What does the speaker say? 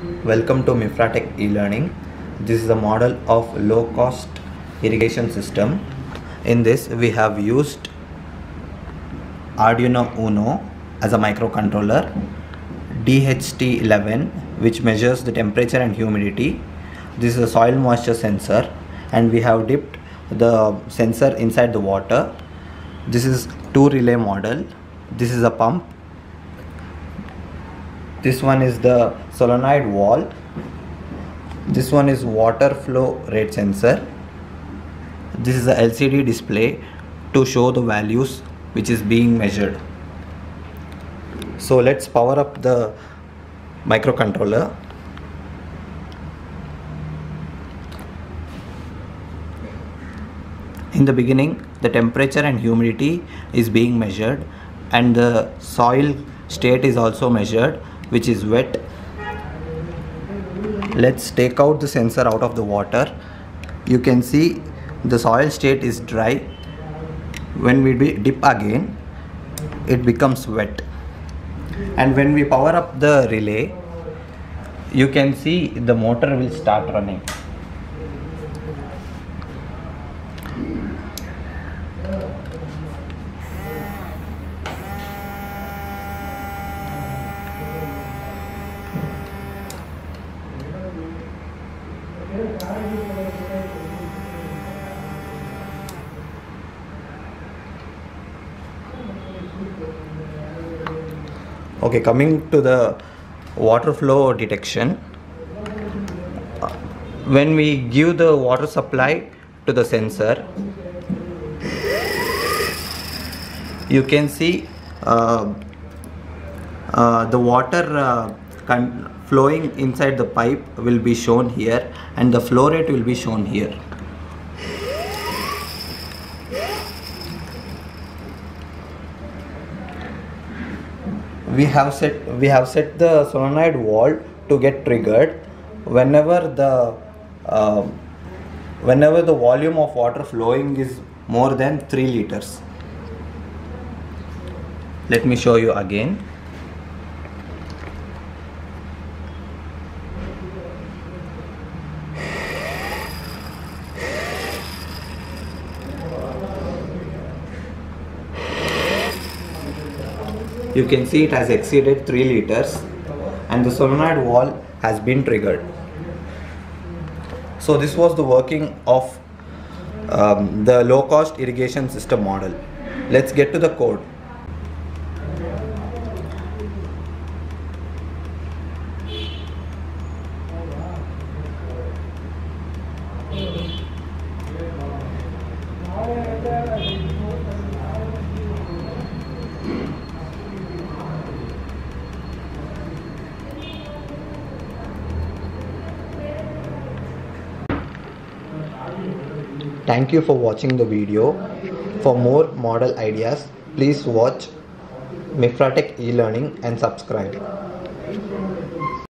Welcome to Mifratech e-learning. This is a model of low cost irrigation system. In this we have used Arduino Uno as a microcontroller, DHT11 which measures the temperature and humidity. This is a soil moisture sensor and we have dipped the sensor inside the water. This is two relay model. This is a pump this one is the solenoid valve. This one is water flow rate sensor. This is the LCD display to show the values which is being measured. So let's power up the microcontroller. In the beginning the temperature and humidity is being measured and the soil state is also measured which is wet. Let's take out the sensor out of the water. You can see the soil state is dry. When we dip again it becomes wet. And when we power up the relay you can see the motor will start running okay coming to the water flow detection. When we give the water supply to the sensor you can see uh, uh, the water uh, flowing inside the pipe will be shown here and the flow rate will be shown here we have set we have set the solenoid valve to get triggered. Whenever the uh, whenever the volume of water flowing is more than 3 liters. Let me show you again you can see it has exceeded 3 liters and the solenoid valve has been triggered. So this was the working of um, the low cost irrigation system model. Let's get to the code Thank you for watching the video. For more model ideas, please watch Mifratech e-learning and subscribe.